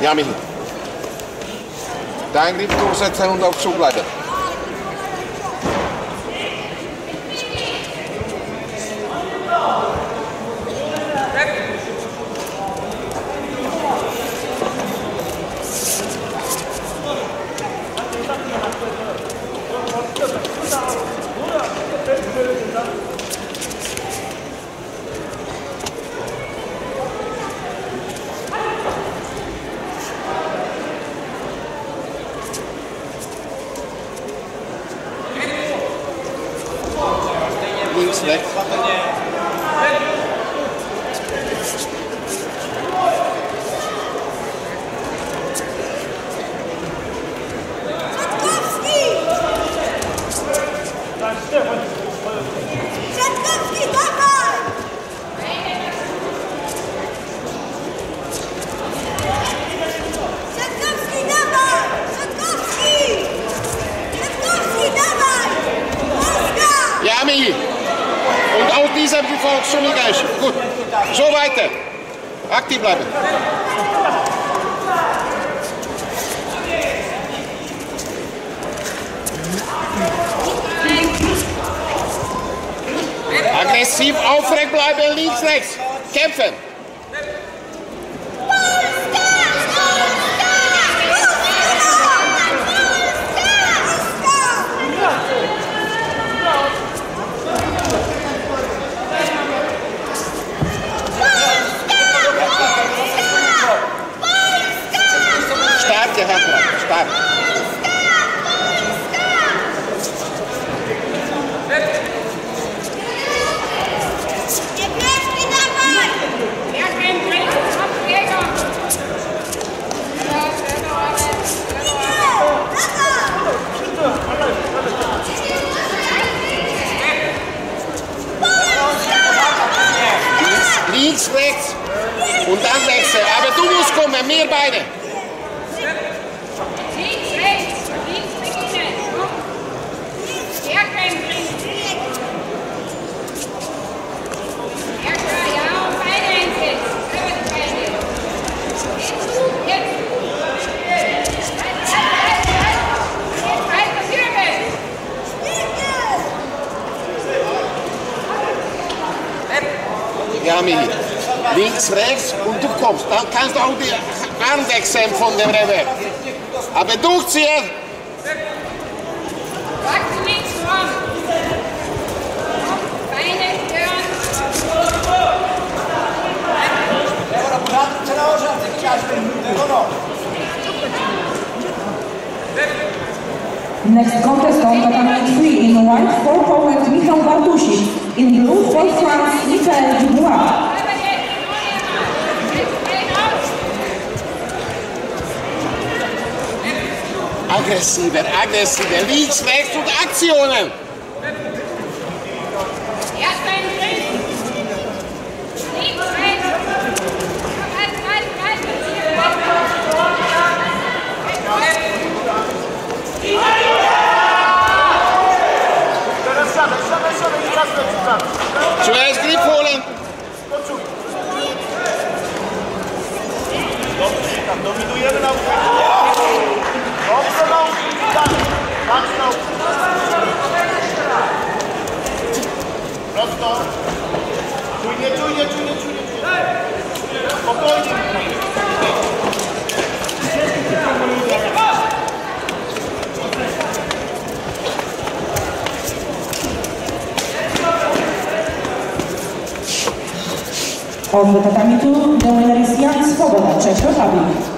Ja, Michi. Dein Griff durchsetzen und auf Zug bleiben. Wislek. Miami. Und auch dieser befolgt schon gleich. Gut. So weiter. Aktiv bleiben. Aggressiv aufrecht bleiben, links, rechts. Kämpfen. Links, rechts. Und dann wechseln. Aber du musst kommen, wir beide. Links, rechts, links beginnen. Stärker im. Stärker, ja, und Beine einsetzen. Selber die Beine. Jetzt, jetzt. Halt, Links, rechts und du kommst. Dann kannst du auch die Arm wechseln von dem Revers. Aber durchziehen. Wachsen links rum. Beine stören. Next contestant tatami 3 in white for Poland Michał Bartusik. In blue for France Michael Aggressiver, aggressiver. Und Aktionen. Od wytatami tu do Menelis Jan Swoboda, Czech Republic.